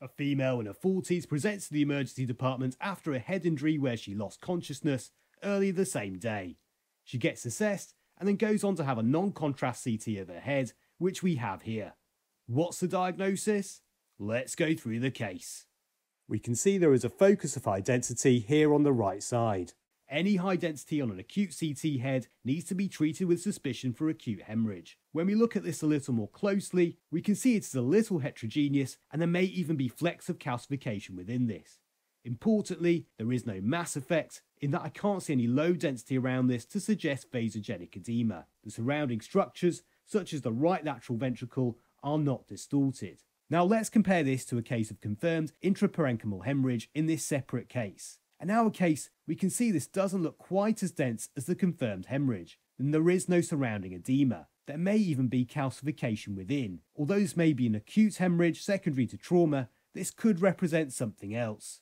A female in her 40s presents to the emergency department after a head injury where she lost consciousness early the same day. She gets assessed and then goes on to have a non contrast CT of her head, which we have here. What's the diagnosis? Let's go through the case. We can see there is a focus of high density here on the right side. Any high density on an acute CT head needs to be treated with suspicion for acute hemorrhage. When we look at this a little more closely, we can see it is a little heterogeneous and there may even be flecks of calcification within this. Importantly, there is no mass effect in that I can't see any low density around this to suggest vasogenic edema. The surrounding structures, such as the right lateral ventricle, are not distorted. Now let's compare this to a case of confirmed intraparenchymal hemorrhage in this separate case. In our case, we can see this doesn't look quite as dense as the confirmed hemorrhage, and there is no surrounding edema. There may even be calcification within. Although this may be an acute hemorrhage secondary to trauma, this could represent something else.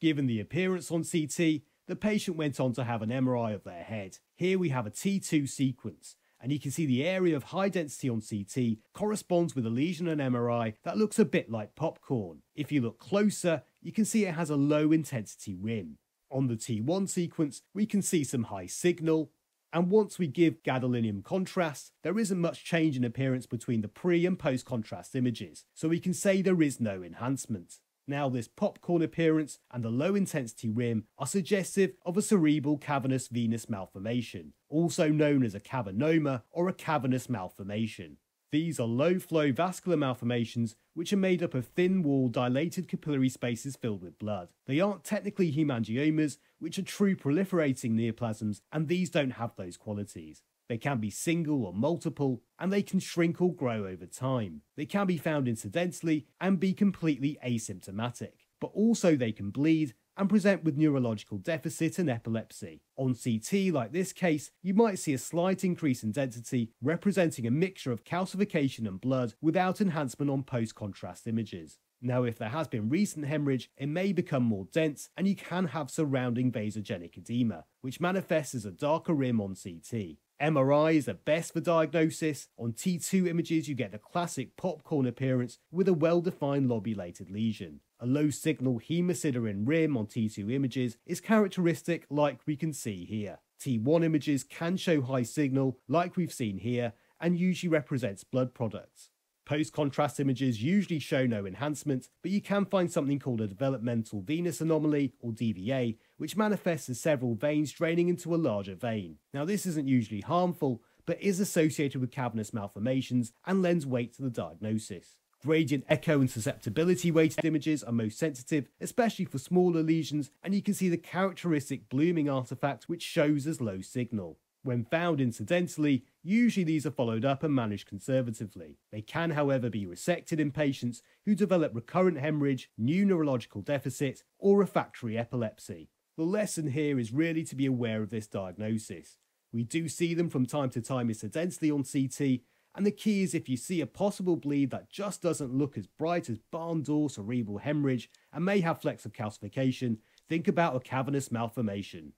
Given the appearance on CT, the patient went on to have an MRI of their head. Here we have a T2 sequence, and you can see the area of high density on CT corresponds with a lesion on MRI that looks a bit like popcorn. If you look closer, you can see it has a low intensity rim. On the T1 sequence, we can see some high signal, and once we give gadolinium contrast, there isn't much change in appearance between the pre and post contrast images, so we can say there is no enhancement. Now this popcorn appearance and the low intensity rim are suggestive of a cerebral cavernous venous malformation, also known as a cavernoma or a cavernous malformation. These are low flow vascular malformations which are made up of thin walled dilated capillary spaces filled with blood. They aren't technically hemangiomas, which are true proliferating neoplasms, and these don't have those qualities. They can be single or multiple, and they can shrink or grow over time. They can be found incidentally and be completely asymptomatic, but also they can bleed and present with neurological deficit and epilepsy. On CT, like this case, you might see a slight increase in density representing a mixture of calcification and blood without enhancement on post-contrast images. Now, if there has been recent hemorrhage, it may become more dense and you can have surrounding vasogenic edema, which manifests as a darker rim on CT. MRI is the best for diagnosis. On T2 images, you get the classic popcorn appearance with a well-defined lobulated lesion. A low signal hemosiderin rim on T2 images is characteristic like we can see here. T1 images can show high signal like we've seen here and usually represents blood products. Post-contrast images usually show no enhancement, but you can find something called a developmental venous anomaly, or DVA, which manifests as several veins draining into a larger vein. Now this isn't usually harmful, but is associated with cavernous malformations and lends weight to the diagnosis. Gradient echo and susceptibility weighted images are most sensitive, especially for smaller lesions, and you can see the characteristic blooming artifact which shows as low signal. When found incidentally, usually these are followed up and managed conservatively. They can, however, be resected in patients who develop recurrent hemorrhage, new neurological deficit, or refractory epilepsy. The lesson here is really to be aware of this diagnosis. We do see them from time to time incidentally on CT, and the key is if you see a possible bleed that just doesn't look as bright as barn door cerebral hemorrhage and may have flecks of calcification, think about a cavernous malformation.